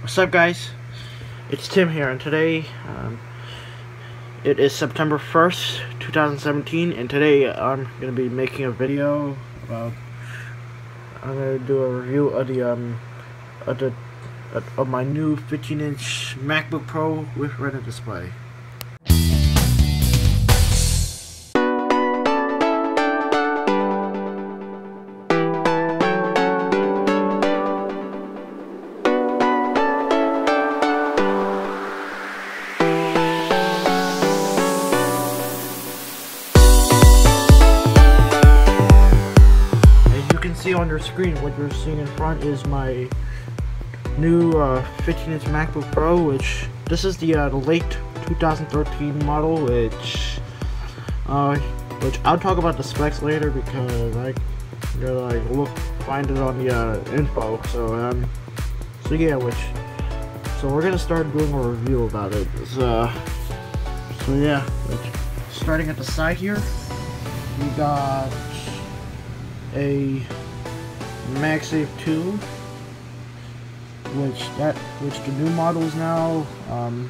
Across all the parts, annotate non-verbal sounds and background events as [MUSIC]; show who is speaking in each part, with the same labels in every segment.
Speaker 1: What's up guys? It's Tim here and today um, it is September 1st 2017 and today I'm gonna be making a video about I'm gonna do a review of the um of the of my new 15 inch MacBook Pro with Retina display. Screen, what you're seeing in front is my new 15-inch uh, MacBook Pro, which this is the, uh, late 2013 model, which uh, which I'll talk about the specs later because I gotta like look find it on the uh, info. So um, so yeah, which so we're gonna start doing a review about it. So, so yeah, which, starting at the side here, we got a MagSafe 2 which that which the new models now um,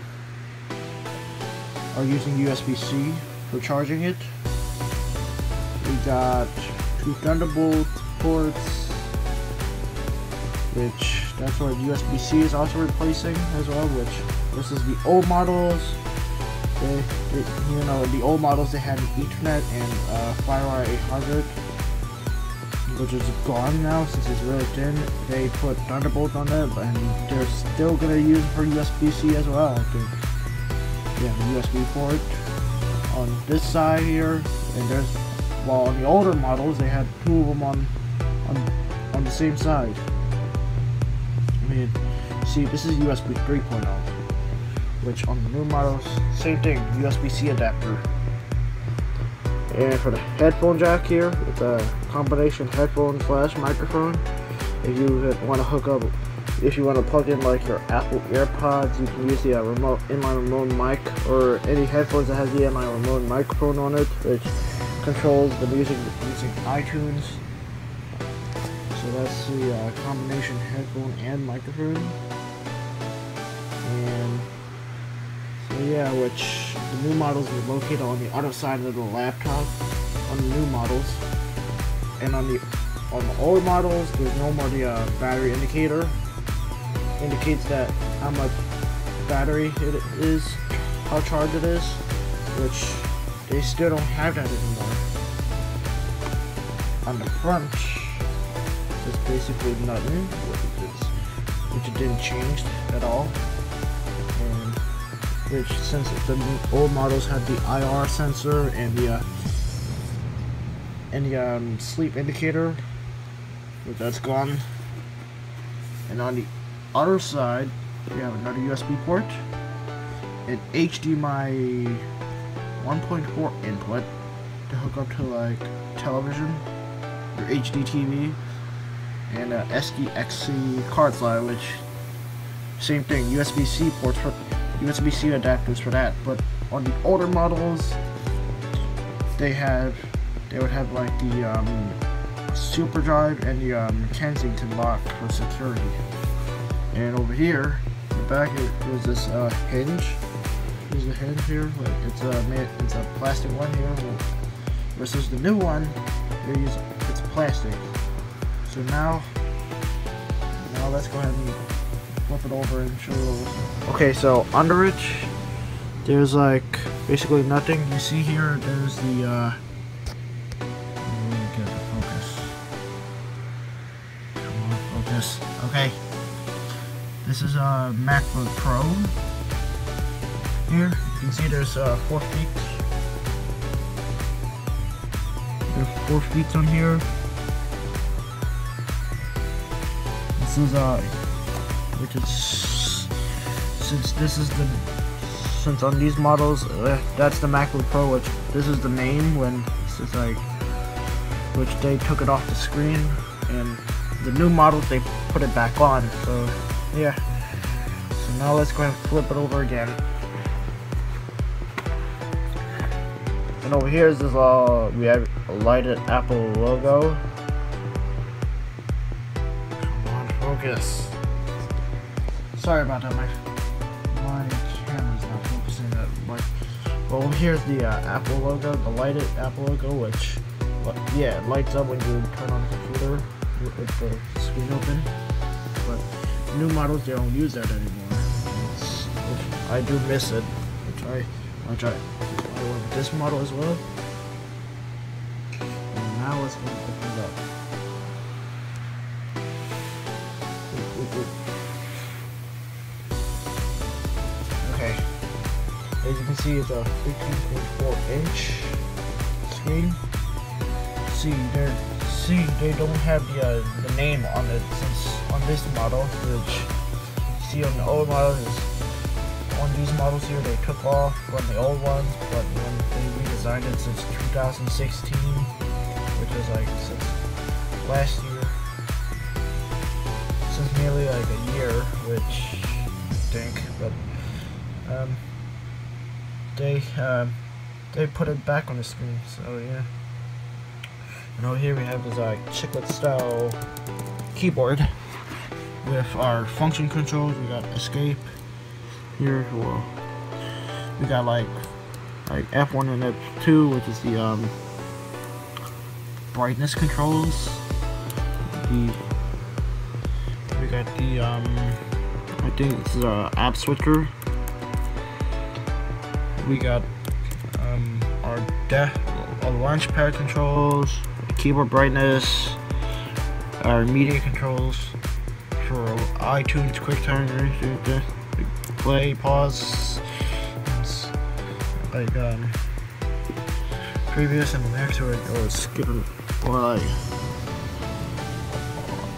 Speaker 1: are using USB-C for charging it. We got two Thunderbolt ports which that's what USB-C is also replacing as well which this is the old models they, they, you know the old models they had Ethernet and uh, FireWire 800 which is gone now since it's really thin. They put Thunderbolt on it, and they're still gonna use it for USB-C as well. I think. Yeah, USB port on this side here, and there's well on the older models they had two of them on on on the same side. I mean, see, this is USB 3.0, which on the new models, same thing, USB-C adapter. And for the headphone jack here, it's a combination headphone slash microphone. If you want to hook up, if you want to plug in like your Apple AirPods, you can use the uh, remote inline remote mic or any headphones that has the inline remote microphone on it, which controls the music using iTunes. So that's the uh, combination headphone and microphone. Yeah, which the new models are located on the other side of the laptop on the new models. And on the on the old models there's no more the uh, battery indicator. Indicates that how much battery it is how charged it is which they still don't have that anymore. On the front it's basically nothing which it didn't change at all which since the old models had the IR sensor and the uh, and the um, sleep indicator but that's gone. And on the other side we have another USB port. An HDMI 1.4 input to hook up to like television or HD TV and a SDXC card slot which same thing USB-C ports for USB-C adapters for that but on the older models they have they would have like the um, super drive and the um, Kensington lock for security. And over here, in the back is this uh, hinge. Here's the hinge here. It's a made, it's a plastic one here. Versus the new one, it's plastic. So now, now let's go ahead and flip it over and show you. Okay, so under it, there's like basically nothing. You see here, there's the uh, focus focus Okay. This is a MacBook Pro. Here, you can see there's uh, four feet. There's four feet on here. This is uh, is since this is the since on these models uh, that's the MacBook Pro, which this is the name when this is like which they took it off the screen and the new models they put it back on so yeah. So now let's go and flip it over again. And over here is this uh we have a lighted apple logo. Come on focus sorry about that. My my camera's not focusing. That much. Well, here's the uh, Apple logo, the lighted Apple logo, which yeah, it lights up when you turn on the computer with the screen open. But new models they don't use that anymore. I do miss it. Which I I try. I want this model as well. And now let's open it up. Can see, it's a 15.4 inch screen. See, they see they don't have the uh, the name on it since on this model, which see on the old model is on these models here they took off from the old ones, but when they redesigned it since 2016, which is like since last year, since nearly like a year, which I think, but um, they um, they put it back on the screen, so yeah. And over here we have this uh, chiclet style keyboard with our function controls. We got escape here. Well, we got like like F1 and F2, which is the um, brightness controls. The we got the um, I think this is a app switcher. We got um, our our launch pad controls keyboard brightness, our media controls for iTunes, QuickTime, play, pause, like um, previous and next or, or skip or like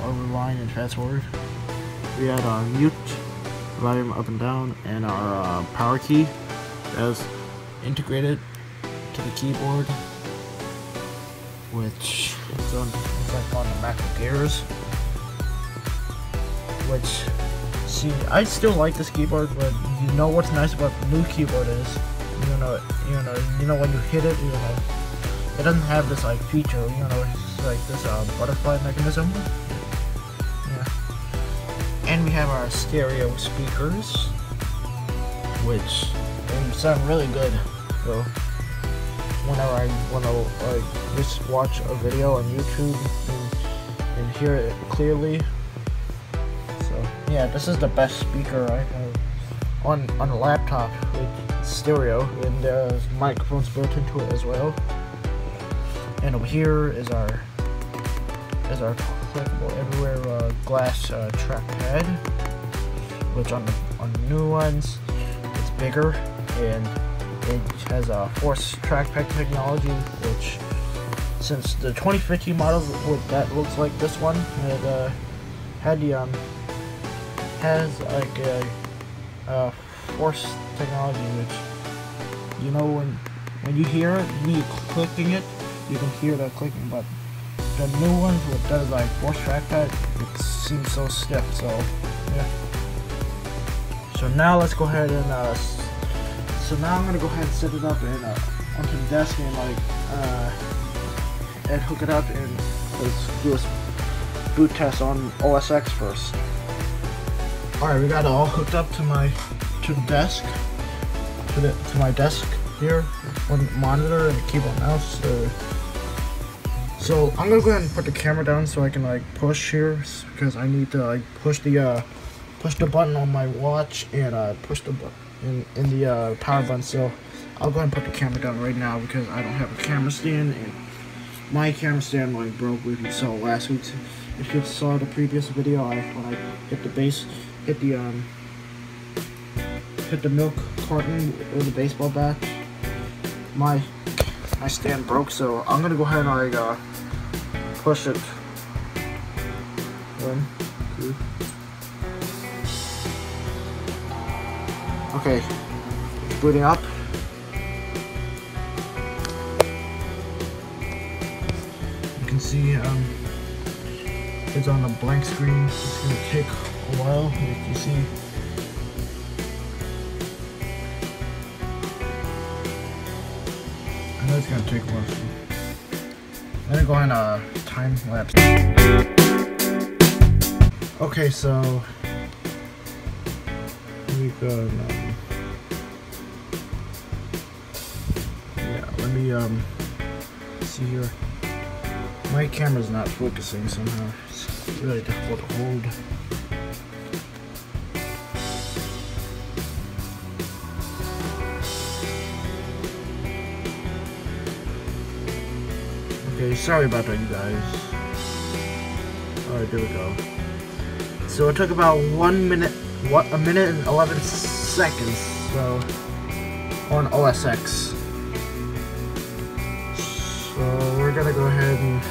Speaker 1: rewind and fast forward. We had our mute, volume up and down, and our uh, power key as integrated to the keyboard which is on it's like on the MacBook Airs. Which see I still like this keyboard, but you know what's nice about the new keyboard is you know you know you know when you hit it, you know it doesn't have this like feature, you know, it's like this uh, butterfly mechanism. Yeah. And we have our stereo speakers, which they sound really good. So whenever I want to like just watch a video on YouTube and, and hear it clearly. So yeah, this is the best speaker I have on on a laptop with stereo and there's microphones built into it as well. And over here is our is our clickable everywhere uh, glass uh, trackpad, which on the on the new ones it's bigger and it has a force trackpad technology, which since the 2015 model that looks like this one, it uh, had the um, has like a, a force technology, which you know when when you hear it, you clicking it, you can hear the clicking, but the new ones with does like force Track trackpad, it seems so stiff. So yeah. So now let's go ahead and uh, so now I'm gonna go ahead and set it up and uh, onto the desk and like uh, and hook it up and let's do a boot test on OS X first. Alright, we got it all hooked up to my to the desk to the to my desk here, one monitor and a keyboard mouse. So, so I'm gonna go ahead and put the camera down so I can like push here because I need to like push the uh push the button on my watch and uh push the button in, in the uh, power button. So I'll go ahead and put the camera down right now because I don't have a camera stand and my camera stand like broke with me. So last week, if you saw the previous video, I when I hit the base, hit the um, hit the milk carton with the baseball bat, my my stand broke. So I'm gonna go ahead and like uh, push it. One, Okay, booting up. You can see um, it's on a blank screen. It's gonna take a while, as you see. I know it's gonna take a while. I'm gonna go on a time lapse. Okay, so we go and, let me, um, see here. My camera's not focusing somehow. It's really difficult to hold. Okay, sorry about that, you guys. Alright, there we go. So it took about one minute, what, a minute and 11 seconds, so, on OSX. Gonna go ahead and,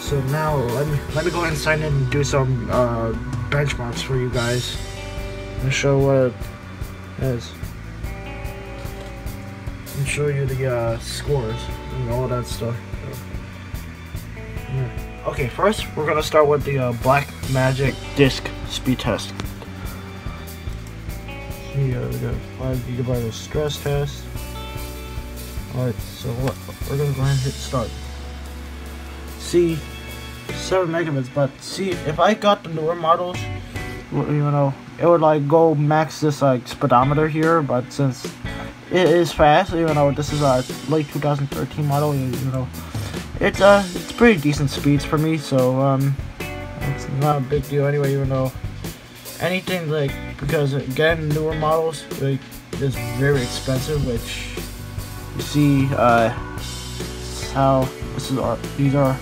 Speaker 1: so now let me, let me go ahead and sign in and do some uh, benchmarks for you guys. And show what it is. And show you the uh, scores and all that stuff. Okay, first we're gonna start with the uh, Black Magic Disc speed test. Uh, we got five gigabyte of stress test. Alright, so what? We're gonna go ahead and hit start. See, seven megabits, but see, if I got the newer models, you know, it would like go max this like speedometer here, but since it is fast, even though this is a late 2013 model, you, know, it's uh it's pretty decent speeds for me so um it's not a big deal anyway even though anything like because again newer models like is very expensive which you see uh how this is our these are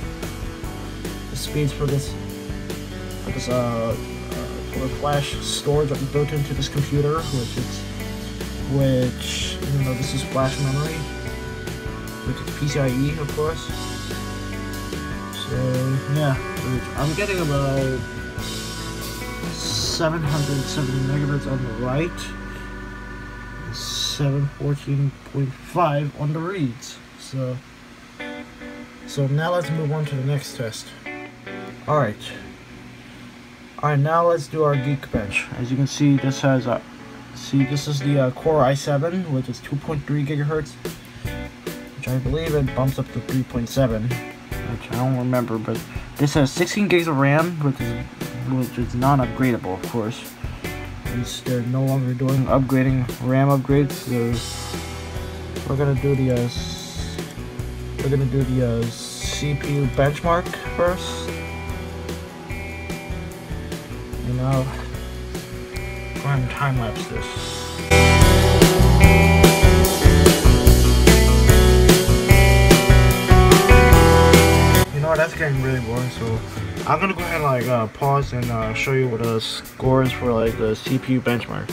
Speaker 1: the speeds for this for this uh, uh the flash storage that we built into this computer which is which you know this is flash memory which is PCIe of course. So yeah, I'm getting about 770 megabits on the write, 714.5 on the reads. So, so now let's move on to the next test. All right. All right, now let's do our Geekbench. As you can see, this has a see this is the uh, Core i7, which is 2.3 gigahertz, which I believe it bumps up to 3.7 which I don't remember, but this has 16 gigs of RAM, which is which is non-upgradable, of course. Since they're no longer doing upgrading RAM upgrades, so we're gonna do the uh, we're gonna do the uh, CPU benchmark first. You know, go ahead and time lapse this. You know what, that's getting really boring, so I'm gonna go ahead and like uh, pause and uh, show you what the scores for like the CPU benchmark.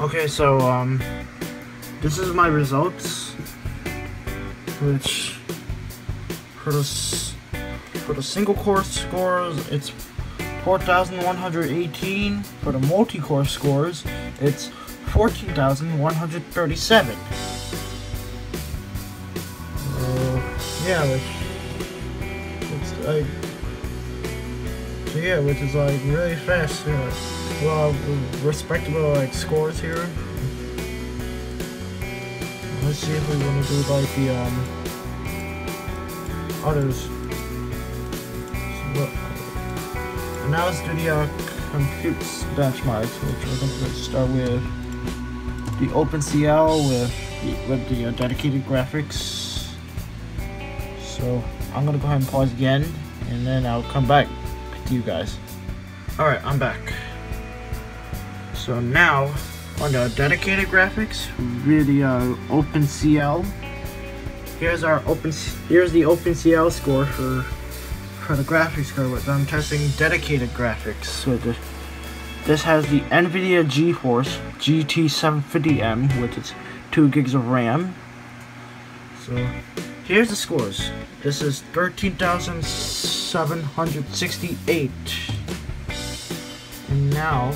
Speaker 1: Okay, so um, this is my results, which for the for the single core scores it's 4,118. For the multi-core scores, it's 14,137. Uh, yeah, which like yeah, which is like really fast. You know, of respectable like scores here. Let's see if we want to do like the um others. So, now let's do the uh, compute benchmarks, which we're going to start with the OpenCL with the, with the uh, dedicated graphics. So I'm gonna go ahead and pause again and then I'll come back you guys. Alright, I'm back. So now on the dedicated graphics video OpenCL. Here's our open here's the OpenCL score for for the graphics card But I'm testing dedicated graphics. So this has the NVIDIA GeForce GT750M with its 2 gigs of RAM. So Here's the scores. This is 13,768. And now,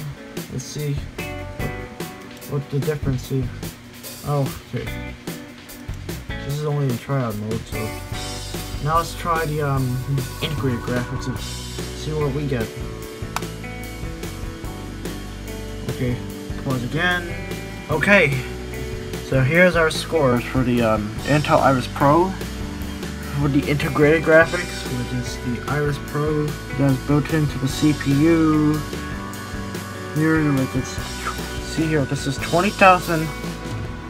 Speaker 1: let's see what, what the difference is. Oh, okay. This is only in tryout mode, so. Now let's try the um, integrated graphics and see what we get. Okay, pause again. Okay, so here's our scores for the um, Intel Iris Pro. For the integrated graphics, which is the Iris Pro that's built into the CPU. Here with its see here, this is 20,000,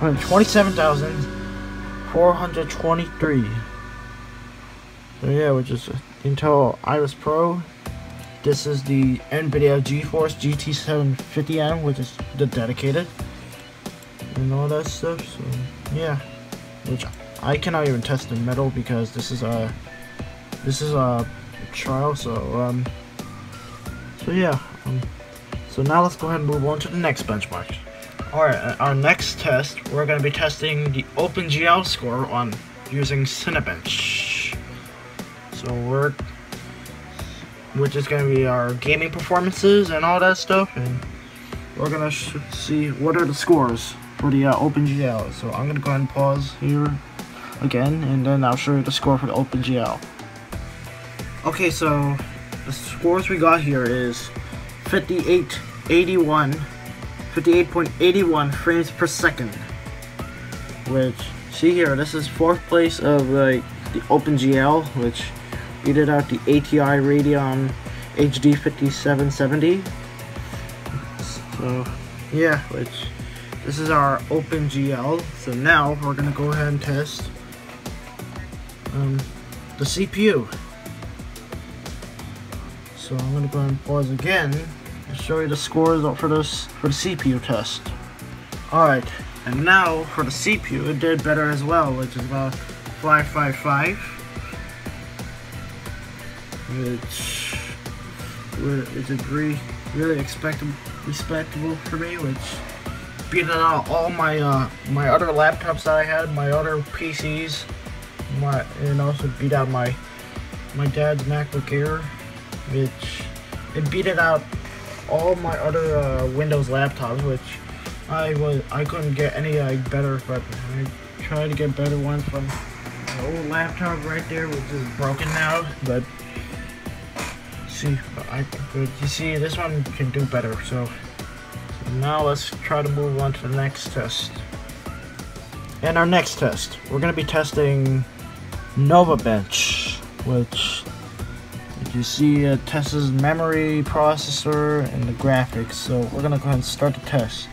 Speaker 1: uh, 27,423. So yeah, which is Intel Iris Pro. This is the NVIDIA GeForce GT750M, which is the dedicated. And all that stuff, so yeah. Which I cannot even test the metal because this is a, this is a trial, so um, so yeah. Um, so now let's go ahead and move on to the next benchmark. Alright, uh, our next test, we're going to be testing the OpenGL score on using Cinebench. So we're, which is going to be our gaming performances and all that stuff, and we're going to see what are the scores for the uh, OpenGL. So I'm going to go ahead and pause here again, and then I'll show you the score for the OpenGL. Okay, so the scores we got here is 5881 58.81 frames per second which see here this is fourth place of like the OpenGL which beat out the ATI Radeon HD 5770 so yeah which this is our OpenGL. So now we're gonna go ahead and test um, the CPU so I'm gonna go and pause again and show you the scores for this for the CPU test. Alright, and now for the CPU, it did better as well, which is about 555. Which which is really really expectable respectable for me, which beating out all my uh my other laptops that I had, my other PCs, my and also beat out my my dad's MacBook Air which it beat it out all my other uh, Windows laptops, which I was I couldn't get any like better, but I tried to get better ones from the old laptop right there, which is broken now. But see, I but you see this one can do better. So, so now let's try to move on to the next test. And our next test, we're gonna be testing Novabench, which you see uh, Tesla's memory, processor, and the graphics. So we're gonna go ahead and start the test.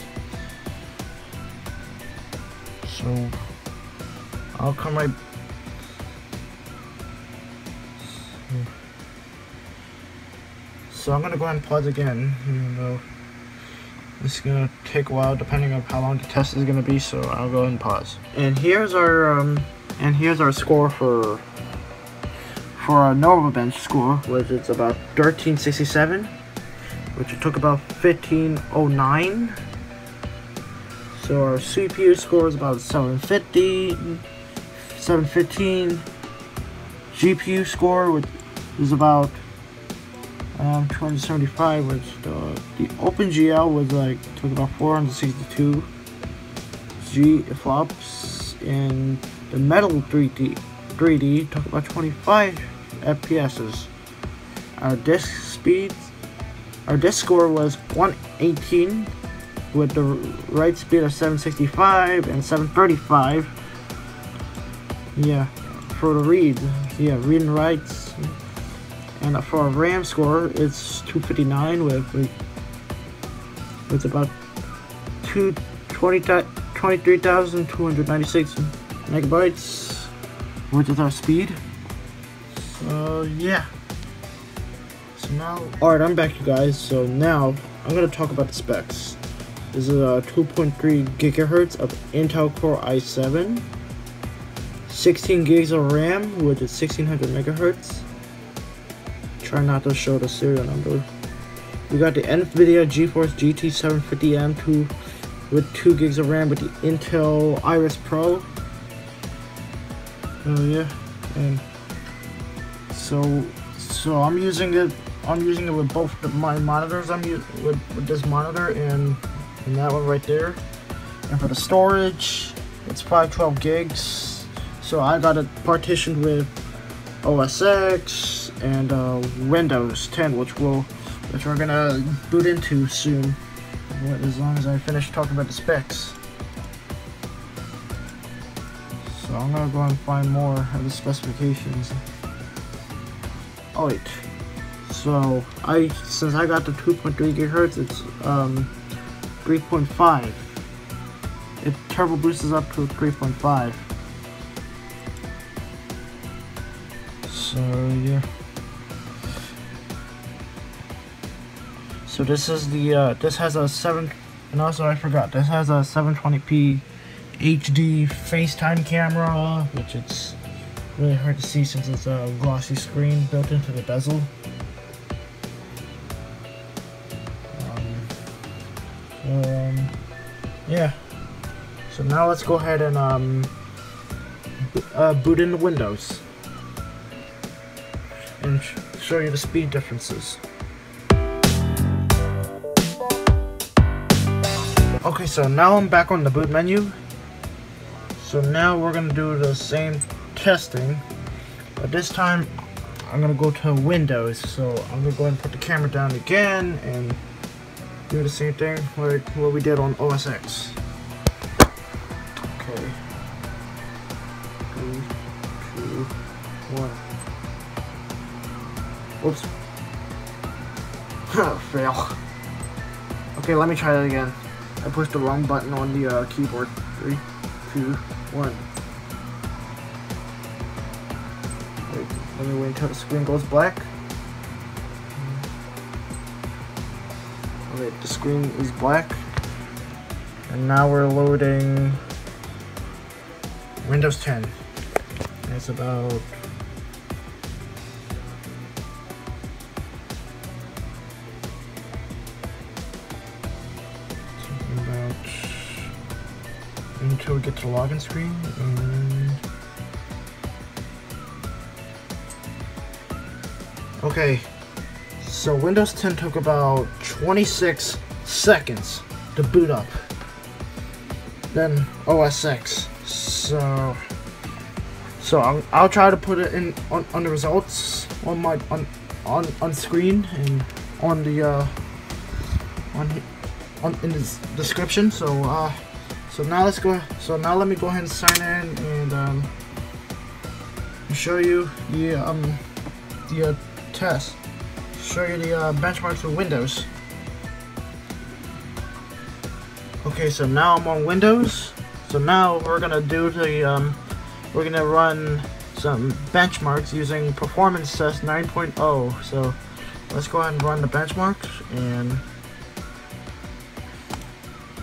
Speaker 1: So I'll come right. So I'm gonna go ahead and pause again, even though it's gonna take a while depending on how long the test is gonna be. So I'll go ahead and pause. And here's our um, and here's our score for for our Novabench score, which is about 1367, which it took about 1509. So our CPU score is about 750, 715. GPU score which is about um, 275, which the, the OpenGL was like took about 462 G flops, and the Metal 3D 3D took about 25 FPSs. Our disk speed, our disk score was 118 with the write speed of 765 and 735. Yeah, for the read, yeah, read and writes. And for our RAM score, it's 259 with with about 23,296 megabytes, which is our speed. So yeah. So now, alright, I'm back, you guys. So now I'm gonna talk about the specs. This is a 2.3 gigahertz of Intel Core i7, 16 gigs of RAM which is 1600 megahertz. Try not to show the serial number. We got the NVIDIA GeForce GT 750M2 with 2 gigs of RAM with the Intel Iris Pro. Oh yeah, and so so I'm using it I'm using it with both my monitors I'm using with, with this monitor and, and that one right there. And for the storage it's 512 gigs. So I got it partitioned with OS X and uh, Windows 10 which will which we're gonna boot into soon. As long as I finish talking about the specs. So I'm gonna go and find more of the specifications So I since I got the 2.3 gigahertz, it's um 3.5. It turbo boosts up to 3.5. So yeah. So this is the uh, this has a seven, and also I forgot this has a 720p HD FaceTime camera, which it's really hard to see since it's a glossy screen built into the bezel. Um, um, yeah. So now let's go ahead and um, uh, boot in the Windows and sh show you the speed differences. Okay, so now I'm back on the boot menu. So now we're gonna do the same testing, but this time I'm gonna go to Windows. So I'm gonna go ahead and put the camera down again and do the same thing like what we did on OS X. Okay. Three, two, one. Oops. [LAUGHS] Fail. Okay, let me try that again. I pushed the wrong button on the uh, keyboard. Three, two, one. Wait, let me wait until the screen goes black. Alright, the screen is black. And now we're loading Windows 10. It's about about until we get to the login screen okay so Windows 10 took about 26 seconds to boot up then OS X so so I'll, I'll try to put it in on, on the results on my on on on screen and on the uh on on in the description. So uh, so now let's go. So now let me go ahead and sign in and um, show you the um the uh, test. Show you the uh, benchmarks for Windows. Okay, so now I'm on Windows. So now we're gonna do the um, we're gonna run some benchmarks using Performance Test 9.0. So let's go ahead and run the benchmarks and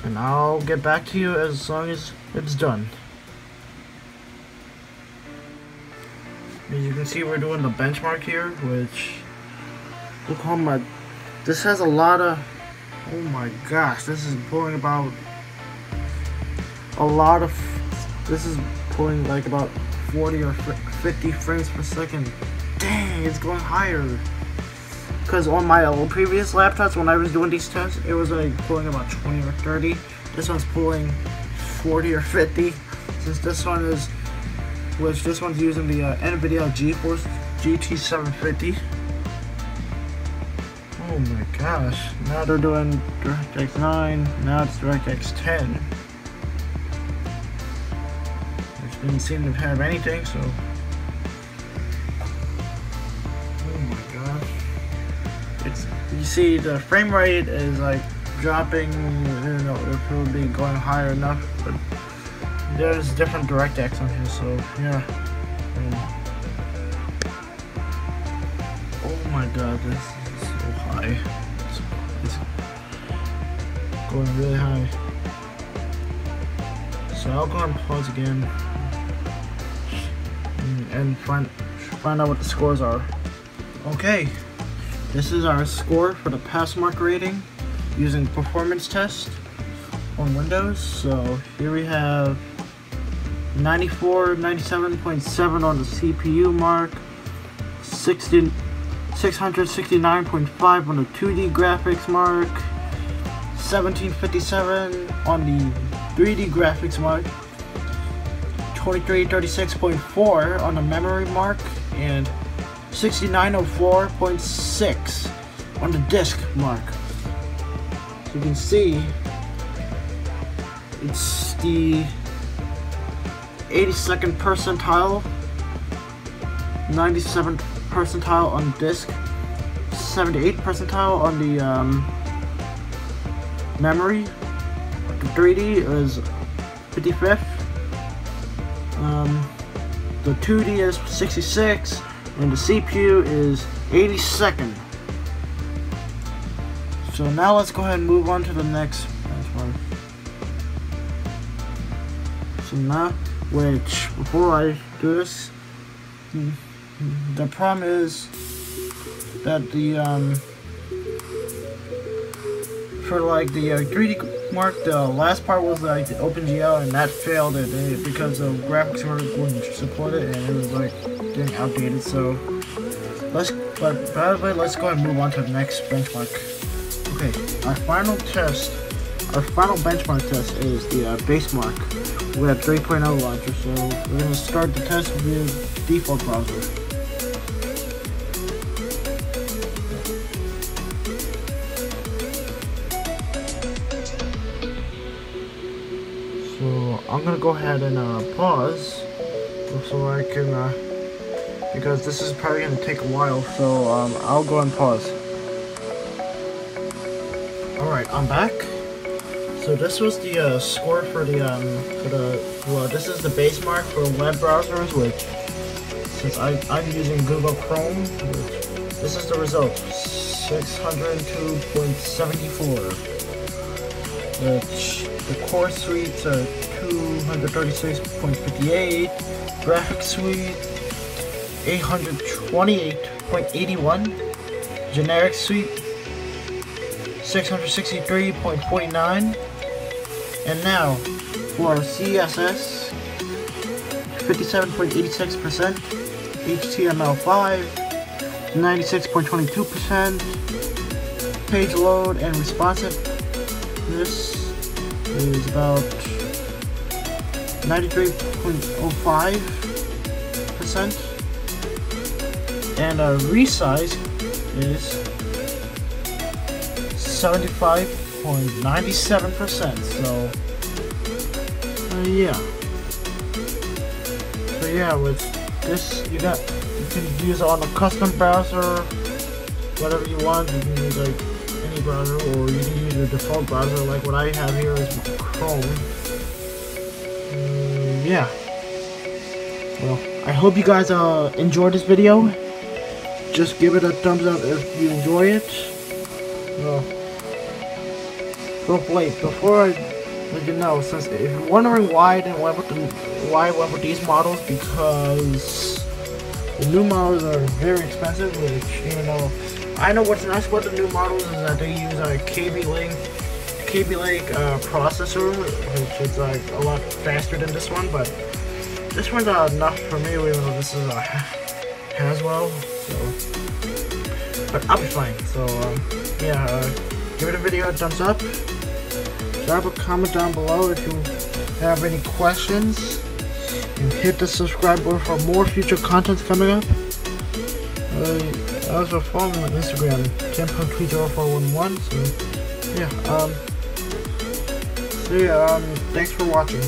Speaker 1: and I'll get back to you as long as it's done. As you can see, we're doing the benchmark here, which look how my this has a lot of. Oh my gosh, this is pulling about a lot of. This is pulling like about 40 or 50 frames per second. Dang, it's going higher. Because on my old previous laptops, when I was doing these tests, it was like pulling about 20 or 30. This one's pulling 40 or 50. Since this one is, which this one's using the uh, NVIDIA GeForce GT750. Oh my gosh. Now they're doing DirectX 9, now it's DirectX 10. Which didn't seem to have anything, so Oh my gosh. it's you see the frame rate is like dropping you know it would be going higher enough there's different DirectX on here so yeah. And, oh my god this is so high. It's, it's going really high. So I'll go and pause again. And, and find find out what the scores are. Okay. This is our score for the PassMark rating using performance test on Windows. So here we have 94, 97.7 on the CPU mark, 60, 669.5 on the 2D graphics mark, 1757 on the 3D graphics mark, 2336.4 on the memory mark, and 6904.6 on the disk mark. So you can see it's the 82nd percentile, 97th percentile on disk, 78th percentile on the um, memory, the 3D is 55th. Um, the 2D is 66, and the CPU is 82nd. So now let's go ahead and move on to the next. So now, which before I do this, the problem is that the um for like the uh, 3D mark, the last part was like the OpenGL, and that failed it, it because the graphics were wouldn't support it, and it was like getting outdated. So let's, but by the way, let's go and move on to the next benchmark. Okay, our final test, our final benchmark test is the uh, Basemark. We have 3.0 launcher, so we're gonna start the test with default browser. So I'm gonna go ahead and uh, pause so I can, uh, because this is probably gonna take a while, so um, I'll go and pause. Alright, I'm back. So this was the uh, score for the, um, for the, well, this is the Basemark for web browsers, which, since I, I'm using Google Chrome, which, this is the result, 602.74, which the core suite uh, 236.58, graphic suite 828.81, generic suite 663.49, and now for CSS 57.86%, HTML5 96.22%, page load and responsiveness is about 93.05% and a resize is 75.97% so uh, yeah so yeah with this you got you can use on a custom browser whatever you want you can use like any browser or you can use the default browser like what I have here is Chrome. Mm, yeah. Well, I hope you guys uh, enjoyed this video. Just give it a thumbs up if you enjoy it. Well, but wait, before I let you know, since if you're wondering why I didn't the why I went with these models, because the new models are very expensive, which even though I know what's nice about the new models is that they use a Kaby Lake, Kaby Lake uh, processor, which is like a lot faster than this one. But this one's uh, enough for me, even though this is a Haswell. So, but I'll be fine. So um, yeah, uh, give a video a thumbs up drop a comment down below if you have any questions. And hit the subscribe button for more future content coming up. Uh, also follow me on Instagram, ten point three zero four one one. So yeah, um, so yeah, um, thanks for watching.